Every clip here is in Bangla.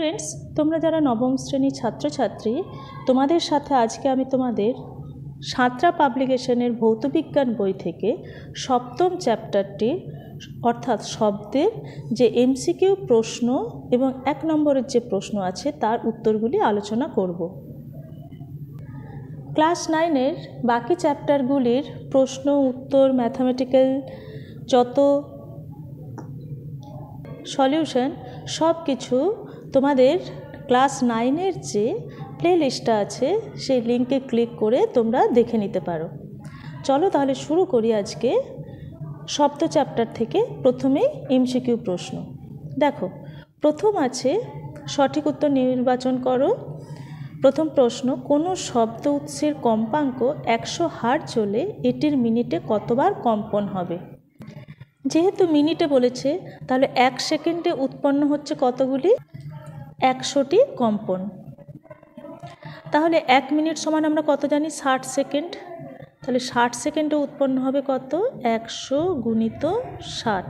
স্টুডেন্টস তোমরা যারা নবম শ্রেণির ছাত্রছাত্রী, তোমাদের সাথে আজকে আমি তোমাদের সাঁতরা পাবলিকেশনের ভৌতবিজ্ঞান বই থেকে সপ্তম চ্যাপ্টারটির, অর্থাৎ শব্দের যে এমসিকিউ প্রশ্ন এবং এক নম্বরের যে প্রশ্ন আছে তার উত্তরগুলি আলোচনা করব। ক্লাস নাইনের বাকি চ্যাপ্টারগুলির প্রশ্ন, উত্তর, ম্যাথামেটিক্যাল যত সলিউশন সব কিছু তোমাদের ক্লাস নাইনের যে প্লে লিস্টটা আছে, সেই লিঙ্কে ক্লিক করে তোমরা দেখে নিতে পারো। চলো তাহলে শুরু করি আজকে সপ্ত চ্যাপ্টার থেকে প্রথমেই এমসিকিউ প্রশ্ন। দেখো, প্রথম আছে, সঠিক উত্তর নির্বাচন করো। প্রথম প্রশ্ন, কোনো শব্দ উৎসের কম্পাঙ্ক একশো হার চলে এটির মিনিটে কতবার কম্পন হবে? যেহেতু মিনিটে বলেছে, তাহলে এক সেকেন্ডে উৎপন্ন হচ্ছে কতগুলি? একশোটি কম্পন। তাহলে এক মিনিট সমান আমরা কত জানি? ষাট সেকেন্ড। তাহলে ষাট সেকেন্ডে উৎপন্ন হবে কত? একশো গুণিত ষাট।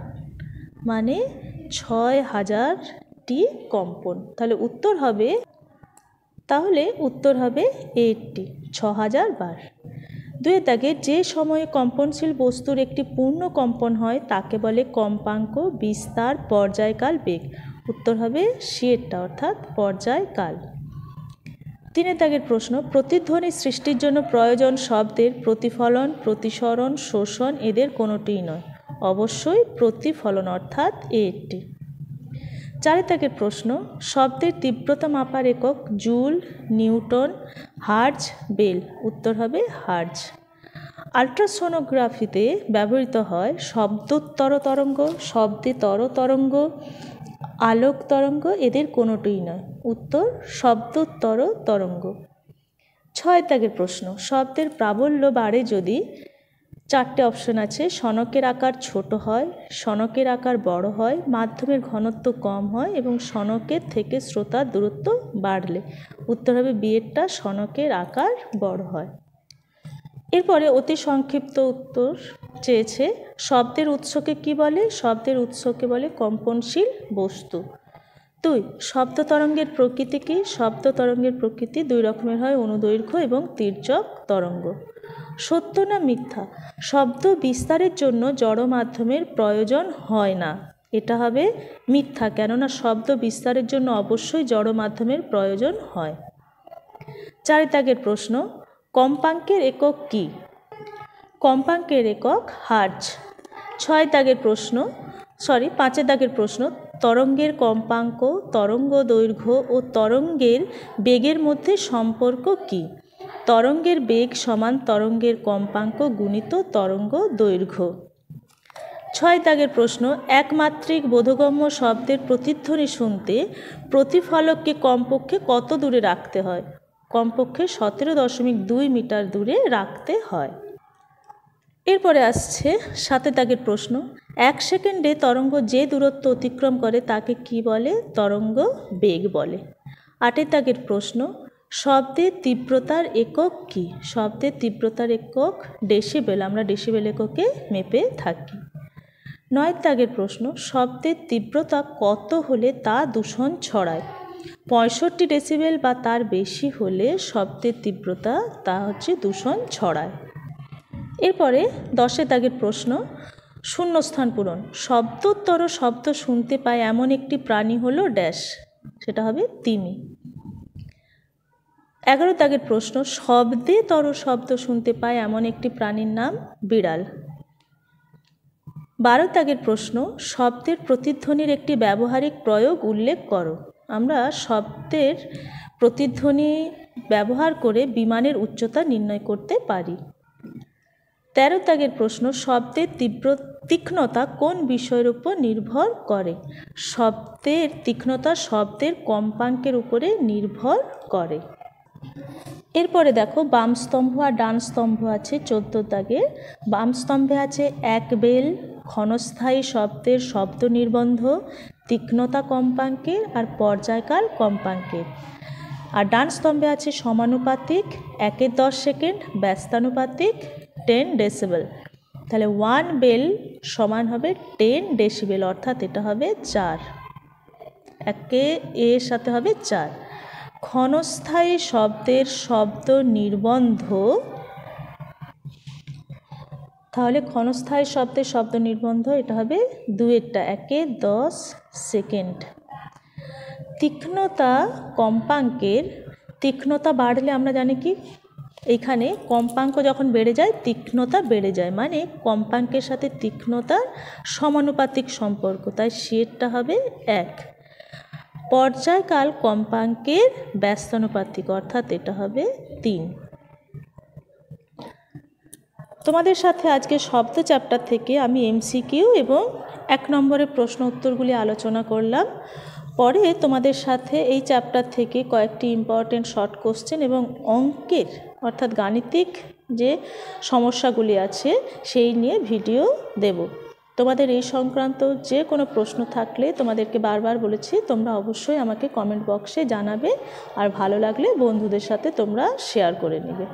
মানে ছয় হাজারটি কম্পন। তাহলে উত্তর হবে, তাহলে উত্তর হবে এইটটি, ছ হাজার বার। দুয়ে দাগে যে সময়ে কম্পনশীল বস্তুর একটি পূর্ণ কম্পন হয়, তাকে বলে কম্পাঙ্ক, বিস্তার, পর্যায়কাল, বেগ। উত্তর হবে সিয়েরটা অর্থাৎ পর্যায়কাল। তিনের দাগের প্রশ্ন, প্রতিধ্বনি সৃষ্টির জন্য প্রয়োজন শব্দের প্রতিফলন, প্রতিসরণ, শোষণ এদের কোনোটিই নয়। অবশ্যই প্রতিফলন, অর্থাৎ এটি। চারি দাগের প্রশ্ন, শব্দের তীব্রতা মাপার একক জুল, নিউটন, হার্জ, বেল। উত্তর হবে হার্জ। আল্ট্রাসোনোগ্রাফিতে ব্যবহৃত হয় শব্দোত্তর তরঙ্গ শব্দেতর তরঙ্গ আলোক তরঙ্গ এদের কোনোটিই নয়। উত্তর, শব্দোত্তর তরঙ্গ। ছয় ত্যাগের প্রশ্ন। শব্দের প্রাবল্য বাড়ে যদি চারটে অপশন আছে। সনকের আকার ছোট হয়, সনকের আকার বড় হয়, মাধ্যমের ঘনত্ব কম হয় এবং সনকের থেকে শ্রোতার দূরত্ব বাড়লে। উত্তর হবে বিয়েরটা সনকের আকার বড় হয়। এরপরে অতি সংক্ষিপ্ত উত্তর। চেয়েছে, শব্দের উৎসকে কি বলে? শব্দের উৎসকে বলে কম্পনশীল বস্তু। দুই, শব্দ তরঙ্গের প্রকৃতি কি? শব্দ তরঙ্গের প্রকৃতি দুই রকমের হয়, অনুদৈর্ঘ্য এবং তির্যক তরঙ্গ। সত্য না মিথ্যা? শব্দ বিস্তারের জন্য জড় মাধ্যমের প্রয়োজন হয় না। এটা হবে মিথ্যা, কেননা শব্দ বিস্তারের জন্য অবশ্যই জড় মাধ্যমের প্রয়োজন হয়। চারিতাগের প্রশ্ন, কম্পাঙ্কের একক কি? কম্পাঙ্কের একক হার্জ। ছয় দাগের প্রশ্ন সরি পাঁচের দাগের প্রশ্ন, তরঙ্গের কম্পাঙ্ক, তরঙ্গ দৈর্ঘ্য ও তরঙ্গের বেগের মধ্যে সম্পর্ক কি? তরঙ্গের বেগ সমান তরঙ্গের কম্পাঙ্ক গুণিত তরঙ্গ দৈর্ঘ্য। ছয় দাগের প্রশ্ন, একমাত্রিক বোধগম্য শব্দের প্রতিধ্বনি শুনতে প্রতিফলককে কমপক্ষে কত দূরে রাখতে হয়? কমপক্ষে সতেরো দশমিক দুই মিটার দূরে রাখতে হয়। এরপরে আসছে সাতের দাগের প্রশ্ন। এক সেকেন্ডে তরঙ্গ যে দূরত্ব অতিক্রম করে তাকে কি বলে? তরঙ্গ বেগ বলে। আটের দাগের প্রশ্ন শব্দের তীব্রতার একক কি? শব্দের তীব্রতার একক ডেসিবেল, আমরা ডেসিবেল এককে মেপে থাকি। নয় দাগের প্রশ্ন শব্দের তীব্রতা কত হলে তা দূষণ ছড়ায়? পঁয়ষট্টি ডেসিবেল বা তার বেশি হলে শব্দের তীব্রতা তা হচ্ছে দূষণ ছড়ায়। এরপরে দশের দাগের প্রশ্ন, শূন্যস্থান পূরণ। শব্দোত্তর শব্দ শুনতে পায় এমন একটি প্রাণী হলো ড্যাশ, সেটা হবে তিমি। এগারো দাগের প্রশ্ন, শব্দে তর শব্দ শুনতে পায় এমন একটি প্রাণীর নাম বিড়াল। বারো দাগের প্রশ্ন, শব্দের প্রতিধ্বনির একটি ব্যবহারিক প্রয়োগ উল্লেখ করো। আমরা শব্দের প্রতিধ্বনি ব্যবহার করে বিমানের উচ্চতা নির্ণয় করতে পারি। তেরো দাগের প্রশ্ন, শব্দের তীব্র তীক্ষ্ণতা কোন বিষয়ের উপর নির্ভর করে? শব্দের তীক্ষ্ণতা শব্দের কম্পাঙ্কের উপরে নির্ভর করে। এরপরে দেখো, বাম স্তম্ভ আর ডান স্তম্ভ আছে চোদ্দ দাগে বাম স্তম্ভে আছে এক বেল, ক্ষণস্থায়ী শব্দের শব্দ নির্বন্ধ, তীক্ষ্ণতা কম্পাঙ্কের আর পর্যায়কাল কম্পাঙ্কের। আর ডান স্তম্ভে আছে সমানুপাতিক, একের দশ সেকেন্ড, ব্যস্তানুপাতিক টেন ডেসিবেল তাহলে ওয়ান বেল সমান হবে টেন ডেসিবেল অর্থাৎ এটা হবে চার। একে এর সাথে হবে চার। ক্ষণস্থায়ী শব্দের শব্দ নির্বন্ধ, তাহলে ক্ষণস্থায়ী শব্দের শব্দ নির্বন্ধ এটা হবে দুয়েরটা একে দশ সেকেন্ড। তীক্ষ্ণতা কম্পাঙ্কের, তীক্ষ্ণতা বাড়লে আমরা জানি কি? এইখানে কম্পাঙ্ক যখন বেড়ে যায়, তীক্ষ্ণতা বেড়ে যায়। মানে কম্পাঙ্কের সাথে তীক্ষ্ণতার সমানুপাতিক সম্পর্ক। তাই শেরটা হবে এক। পর্যায়কাল কম্পাঙ্কের ব্যস্তানুপাতিক, অর্থাৎ এটা হবে তিন। তোমাদের সাথে আজকে শব্দ চ্যাপ্টার থেকে আমি এমসিকিউ এবং এক নম্বরের প্রশ্ন উত্তরগুলি আলোচনা করলাম। পরে তোমাদের সাথে এই চ্যাপ্টার থেকে কয়েকটি ইম্পর্টেন্ট শর্ট কোশ্চেন এবং অঙ্কের, অর্থাৎ গাণিতিক যে সমস্যাগুলি আছে, সেই নিয়ে ভিডিও দেব। তোমাদের এই সংক্রান্ত যে কোনো প্রশ্ন থাকলে তোমাদেরকে বারবার বলেছি, তোমরা অবশ্যই আমাকে কমেন্ট বক্সে জানাবে, আর ভালো লাগলে বন্ধুদের সাথে তোমরা শেয়ার করে নেবে।